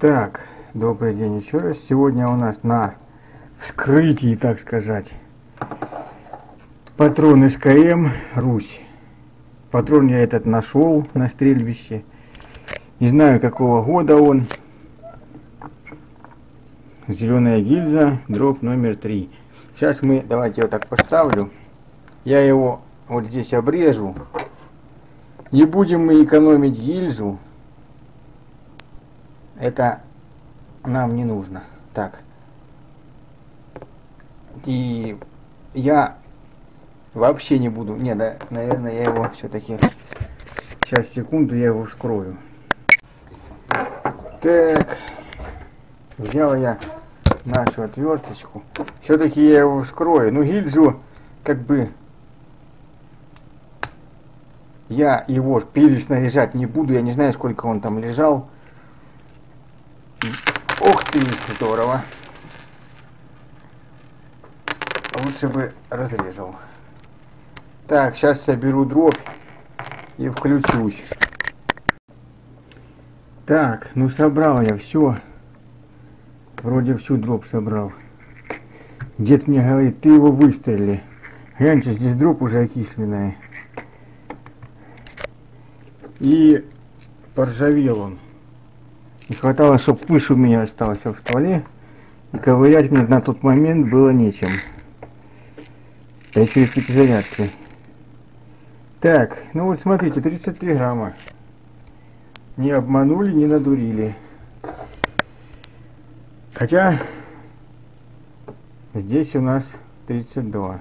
Так, добрый день еще раз. Сегодня у нас на вскрытии, так сказать, патрон СКМ Русь. Патрон я этот нашел на стрельбище. Не знаю какого года он. Зеленая гильза, дроп номер три. Сейчас мы, давайте я вот так поставлю. Я его вот здесь обрежу. Не будем мы экономить гильзу. Это нам не нужно. Так. И я вообще не буду. Не, да, наверное, я его все-таки... Сейчас, секунду, я его вскрою. Так. Взял я нашу отверточку. Все-таки я его вскрою. Ну, гильзу, как бы, я его переснаряжать не буду. Я не знаю, сколько он там лежал. Ух ты, здорово. Лучше бы разрезал. Так, сейчас соберу дробь и включусь. Так, ну собрал я все. Вроде всю дробь собрал. Дед мне говорит, ты его выстрели. Гляньте, здесь дробь уже окисленная. И поржавел он. Не хватало, чтобы пыш у меня остался в стволе. И ковырять мне на тот момент было нечем. Да еще и перезарядки. Так, ну вот смотрите, 33 грамма. Не обманули, не надурили. Хотя здесь у нас 32.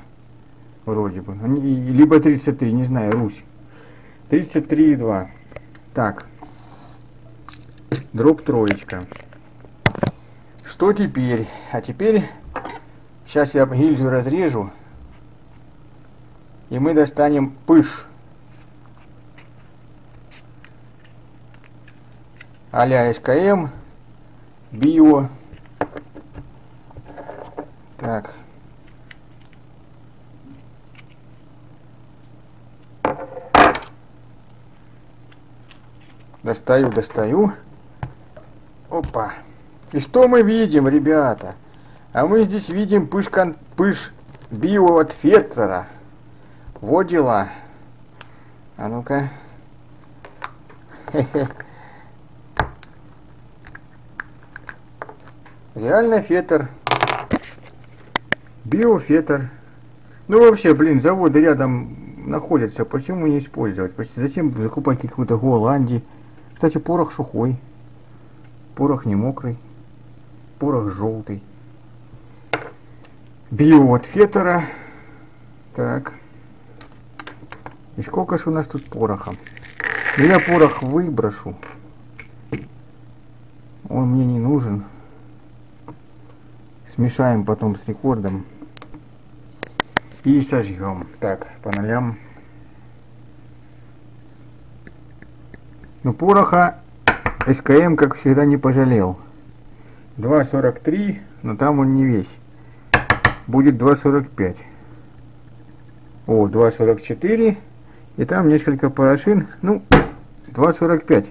Вроде бы. Либо 33, не знаю, Русь. 33,2. Так. Дроп троечка. Что теперь? А теперь сейчас я гильзу разрежу. И мы достанем пыш. а-ля СКМ, био. Так. Достаю, достаю. Опа. И что мы видим, ребята? А мы здесь видим пыш, пыш био от Феттера. Вот дела. А ну-ка. Реально фетр. Биофетр. Ну вообще, блин, заводы рядом находятся. Почему не использовать? Зачем закупать какую-то Голландии? Кстати, порох сухой. Порох не мокрый. Порох желтый. Био от фетера. Так. И сколько же у нас тут пороха? Ну, я порох выброшу. Он мне не нужен. Смешаем потом с рекордом. И сожжем. Так, по нолям. Ну, пороха СКМ, как всегда, не пожалел. 2.43, но там он не весь. Будет 2.45. О, 2.44. И там несколько порошин. Ну, 2.45.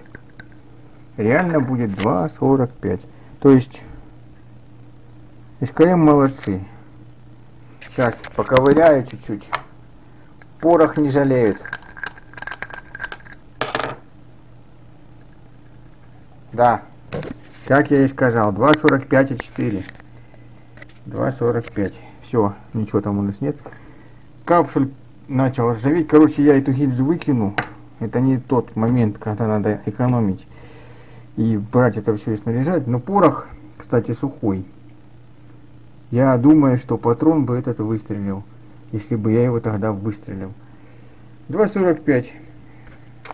Реально будет 2.45. То есть, СКМ молодцы. Сейчас поковыряю чуть-чуть. Порох не жалеют. Да. Как я и сказал, 2.45 и 4. 2.45. Все, ничего там у нас нет. Капсуль начал ржаветь. Короче, я эту гильзу выкину. Это не тот момент, когда надо экономить и брать это все и снаряжать. Но порох, кстати, сухой. Я думаю, что патрон бы этот выстрелил, если бы я его тогда выстрелил. 2.45.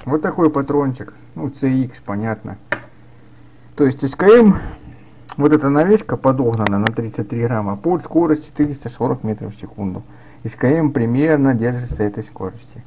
Вот такой патрончик. Ну, CX, понятно. То есть СКМ, вот эта навеска подогнана на 33 грамма под скорость 440 метров в секунду. СКМ примерно держится этой скорости.